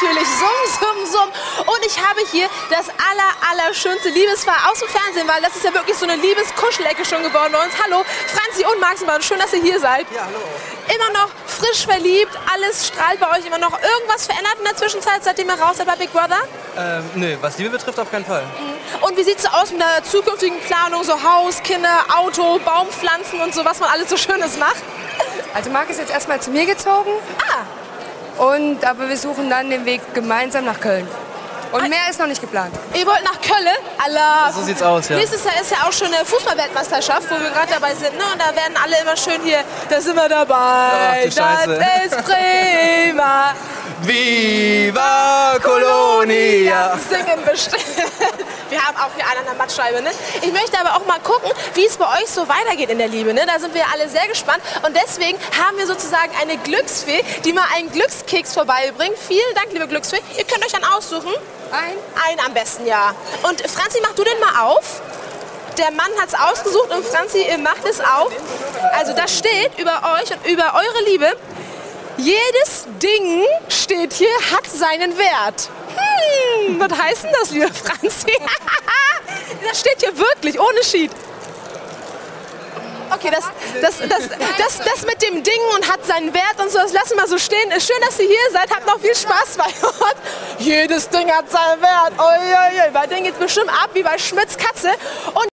natürlich. Summ, summ, summ. Und ich habe hier das aller, aller schönste Liebespaar aus dem Fernsehen, weil das ist ja wirklich so eine Liebeskuschelecke schon geworden bei uns. Hallo, Franzi und Maximilian, schön, dass ihr hier seid. Ja, hallo. Immer noch frisch verliebt, alles strahlt bei euch immer noch. Irgendwas verändert in der Zwischenzeit, seitdem ihr raus seid bei Big Brother? Ähm, nö, was Liebe betrifft, auf keinen Fall. Und wie sieht es aus mit der zukünftigen Planung, so Haus, Kinder, Auto, Baumpflanzen und so, was man alles so Schönes macht? Also Marc ist jetzt erstmal zu mir gezogen. Ah. Und aber wir suchen dann den Weg gemeinsam nach Köln. Und mehr ist noch nicht geplant. Ihr wollt nach Köln? Allah. So sieht's aus, ja. Nächstes Jahr ist ja auch schon eine Fußballweltmeisterschaft, wo wir gerade dabei sind. Ne? Und da werden alle immer schön hier, da sind wir dabei. Ach. Das ist prima. Viva Colonia! Singen bestimmt. Wir haben auch hier einen an der Mattscheibe. Ne? Ich möchte aber auch mal gucken, wie es bei euch so weitergeht in der Liebe. Ne? Da sind wir alle sehr gespannt. Und deswegen haben wir sozusagen eine Glücksfee, die mal einen Glückskeks vorbeibringt. Vielen Dank, liebe Glücksfee. Ihr könnt euch dann aussuchen. Ein? Einen am besten, ja. Und Franzi, mach du den mal auf. Der Mann hat es ausgesucht und Franzi ihr macht es auf. Also da steht über euch und über eure Liebe, jedes Ding steht hier, hat seinen Wert. Hm, was heißt denn das, liebe Franzi? das steht hier wirklich, ohne Sheet. Okay, das, das, das, das, das mit dem Ding und hat seinen Wert und so, das lassen wir so stehen. Ist schön, dass ihr hier seid. Habt noch viel Spaß bei uns. Jedes Ding hat seinen Wert. Ui, ui, ui. Bei denen geht es bestimmt ab wie bei Schmitz Katze. Und